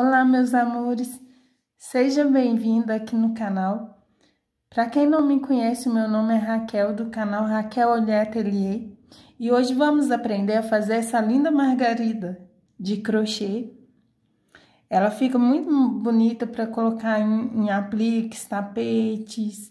Olá, meus amores, seja bem-vindo aqui no canal. Para quem não me conhece, meu nome é Raquel, do canal Raquel Olhar Atelier, e hoje vamos aprender a fazer essa linda margarida de crochê. Ela fica muito bonita para colocar em, em, apliques, tapetes,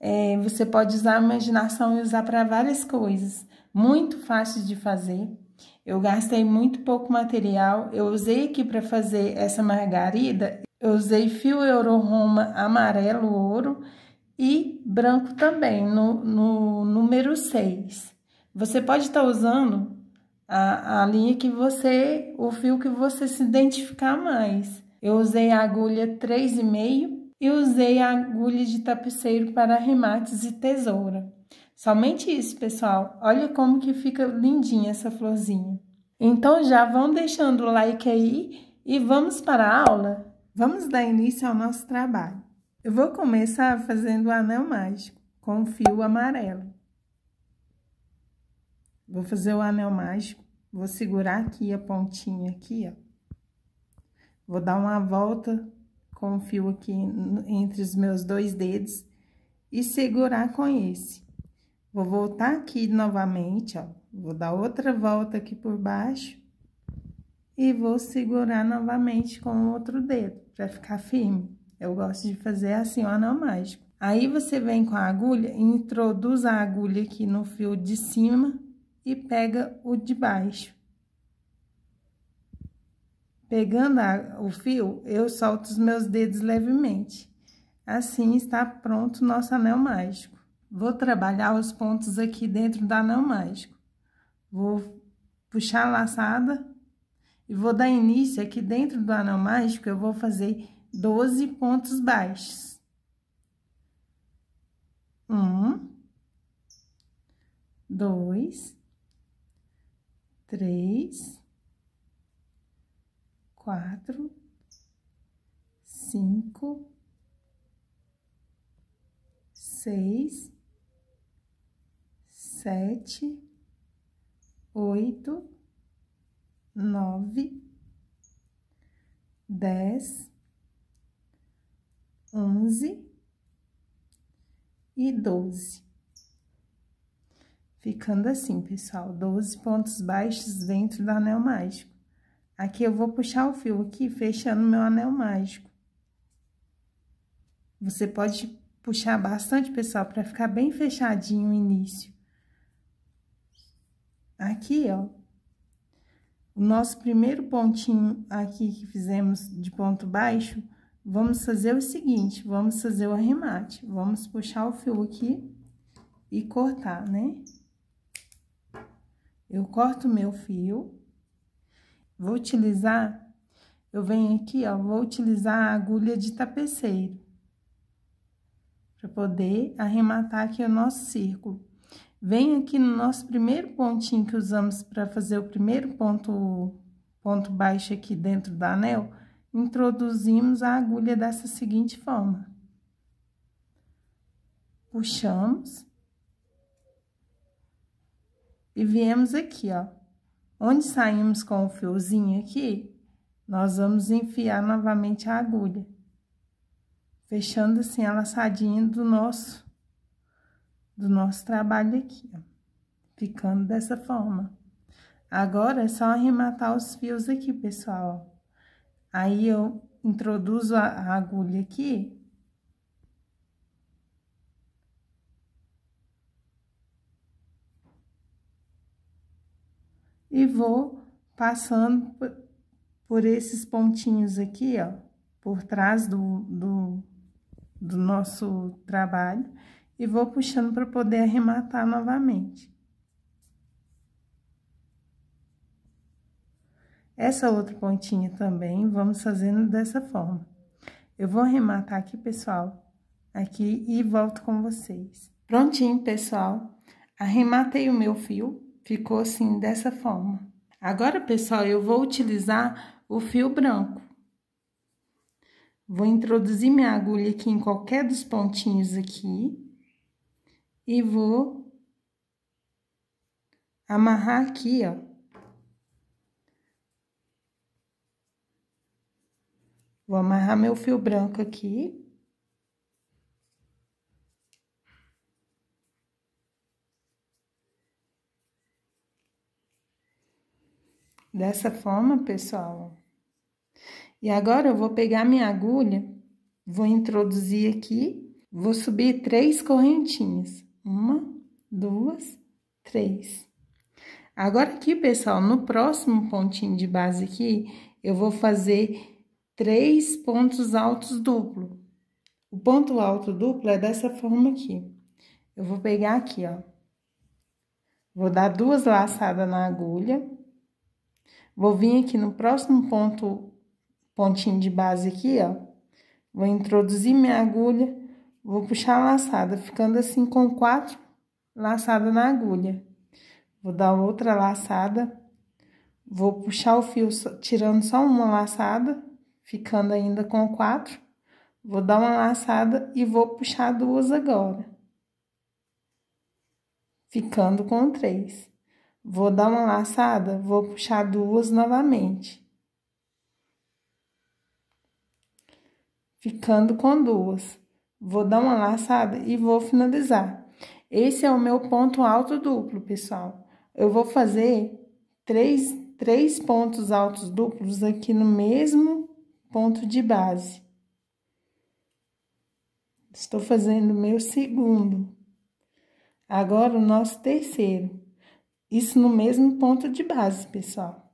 é, você pode usar a imaginação e usar para várias coisas. Muito fácil de fazer. Eu gastei muito pouco material. Eu usei aqui para fazer essa margarida, eu usei fio Euro-Roma amarelo ouro e branco também, no, no número 6. Você pode estar tá usando a, a linha que você, o fio que você se identificar mais. Eu usei a agulha 3,5 e usei a agulha de tapeceiro para remates e tesoura. Somente isso, pessoal. Olha como que fica lindinha essa florzinha. Então, já vão deixando o like aí e vamos para a aula? Vamos dar início ao nosso trabalho. Eu vou começar fazendo o anel mágico com o fio amarelo. Vou fazer o anel mágico, vou segurar aqui a pontinha aqui, ó. Vou dar uma volta com o fio aqui entre os meus dois dedos e segurar com esse. Vou voltar aqui novamente, ó. Vou dar outra volta aqui por baixo. E vou segurar novamente com o outro dedo, pra ficar firme. Eu gosto de fazer assim, ó, anel mágico. Aí, você vem com a agulha, introduz a agulha aqui no fio de cima e pega o de baixo. Pegando a, o fio, eu solto os meus dedos levemente. Assim, está pronto o nosso anel mágico. Vou trabalhar os pontos aqui dentro do anel mágico. Vou puxar a laçada e vou dar início aqui dentro do anel mágico, eu vou fazer 12 pontos baixos. Um, dois, três, quatro, cinco, seis, sete, oito, nove, dez, onze e doze. Ficando assim, pessoal, doze pontos baixos dentro do anel mágico. Aqui eu vou puxar o fio aqui, fechando meu anel mágico. Você pode puxar bastante, pessoal, para ficar bem fechadinho o início. Aqui, ó, o nosso primeiro pontinho aqui que fizemos de ponto baixo, vamos fazer o seguinte, vamos fazer o arremate. Vamos puxar o fio aqui e cortar, né? Eu corto meu fio, vou utilizar, eu venho aqui, ó, vou utilizar a agulha de tapeceiro. Para poder arrematar aqui o nosso círculo. Vem aqui no nosso primeiro pontinho que usamos para fazer o primeiro ponto, ponto baixo aqui dentro do anel, introduzimos a agulha dessa seguinte forma. Puxamos. E viemos aqui, ó. Onde saímos com o fiozinho aqui, nós vamos enfiar novamente a agulha. Fechando assim a laçadinha do nosso do nosso trabalho aqui, ó. Ficando dessa forma. Agora, é só arrematar os fios aqui, pessoal. Aí, eu introduzo a, agulha aqui. E vou passando por, por esses pontinhos aqui, ó, por trás do, do, do nosso trabalho e vou puxando para poder arrematar novamente. Essa outra pontinha também, vamos fazendo dessa forma. Eu vou arrematar aqui, pessoal, aqui e volto com vocês. Prontinho, pessoal. Arrematei o meu fio, ficou assim, dessa forma. Agora, pessoal, eu vou utilizar o fio branco. Vou introduzir minha agulha aqui em qualquer dos pontinhos aqui e vou amarrar aqui, ó. Vou amarrar meu fio branco aqui. Dessa forma, pessoal. E agora eu vou pegar minha agulha, vou introduzir aqui, vou subir três correntinhas. Uma, duas, três. Agora aqui, pessoal, no próximo pontinho de base aqui, eu vou fazer três pontos altos duplo. O ponto alto duplo é dessa forma aqui. Eu vou pegar aqui, ó. Vou dar duas laçadas na agulha. Vou vir aqui no próximo ponto, pontinho de base aqui, ó. Vou introduzir minha agulha, vou puxar a laçada, ficando assim com quatro laçadas na agulha. Vou dar outra laçada, vou puxar o fio tirando só uma laçada, ficando ainda com quatro. Vou dar uma laçada e vou puxar duas agora. Ficando com três. Vou dar uma laçada, vou puxar duas novamente. Ficando com duas. Vou dar uma laçada e vou finalizar. Esse é o meu ponto alto duplo, pessoal eu vou fazer três, três pontos altos duplos aqui no mesmo ponto de base. Estou fazendo meu segundo. Agora, o nosso terceiro. Isso no mesmo ponto de base, pessoal.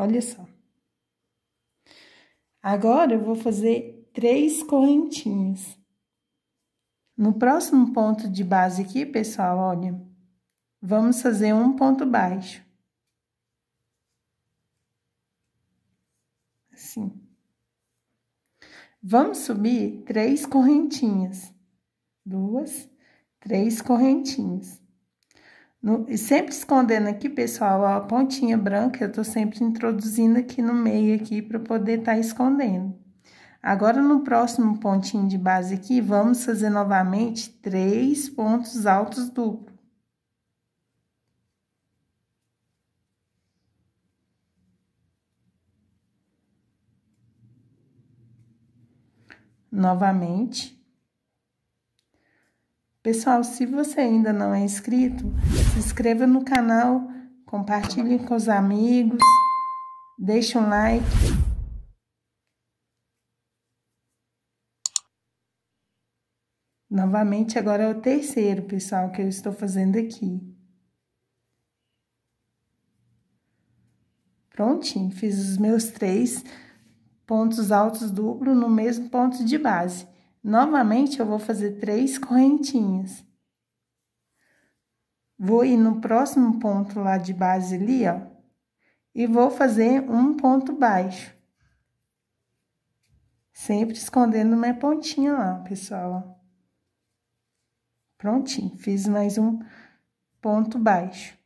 Olha só. Agora, eu vou fazer três correntinhas. No próximo ponto de base aqui, pessoal, olha, vamos fazer um ponto baixo. Assim. Vamos subir três correntinhas. Duas, três correntinhas. No, sempre escondendo aqui, pessoal, a pontinha branca, eu tô sempre introduzindo aqui no meio aqui para poder estar tá escondendo. Agora, no próximo pontinho de base aqui, vamos fazer novamente três pontos altos duplos. Novamente. Pessoal, se você ainda não é inscrito, se inscreva no canal, compartilhe com os amigos, deixe um like Novamente, agora é o terceiro, pessoal, que eu estou fazendo aqui. Prontinho, fiz os meus três pontos altos duplos no mesmo ponto de base. Novamente, eu vou fazer três correntinhas. Vou ir no próximo ponto lá de base ali, ó, e vou fazer um ponto baixo. Sempre escondendo minha pontinha lá, pessoal. Prontinho, fiz mais um ponto baixo.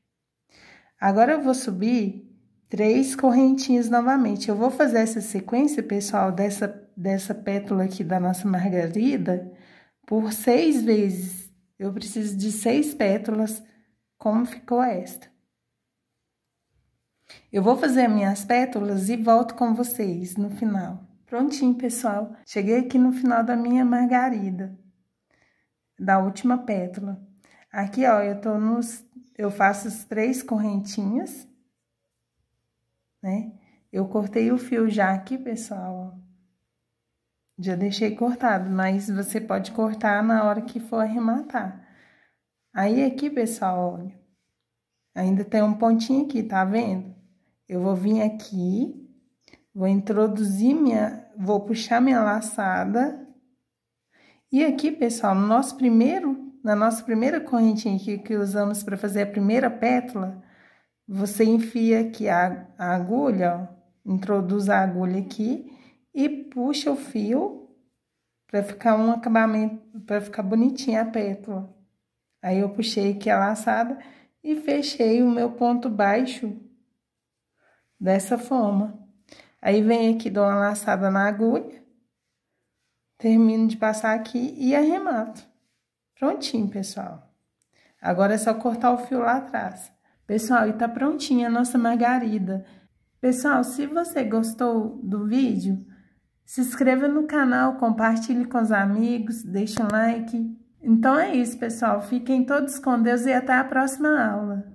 Agora, eu vou subir três correntinhas novamente. Eu vou fazer essa sequência, pessoal, dessa, dessa pétala aqui da nossa margarida por seis vezes. Eu preciso de seis pétalas, como ficou esta. Eu vou fazer minhas pétalas e volto com vocês no final. Prontinho, pessoal. Cheguei aqui no final da minha margarida da última pétala. Aqui, ó, eu tô nos... Eu faço as três correntinhas, né? Eu cortei o fio já aqui, pessoal, ó. Já deixei cortado, mas você pode cortar na hora que for arrematar. Aí, aqui, pessoal, olha, ainda tem um pontinho aqui, tá vendo? Eu vou vir aqui, vou introduzir minha, vou puxar minha laçada e aqui, pessoal, no nosso primeiro, na nossa primeira correntinha aqui que usamos para fazer a primeira pétala, você enfia aqui a, a agulha, ó, introduz a agulha aqui e puxa o fio para ficar um acabamento, para ficar bonitinha a pétala. Aí, eu puxei aqui a laçada e fechei o meu ponto baixo dessa forma. Aí, vem aqui, dou uma laçada na agulha Termino de passar aqui e arremato. Prontinho, pessoal. Agora é só cortar o fio lá atrás. Pessoal, e tá prontinha a nossa margarida. Pessoal, se você gostou do vídeo, se inscreva no canal, compartilhe com os amigos, deixe um like. Então é isso, pessoal. Fiquem todos com Deus e até a próxima aula.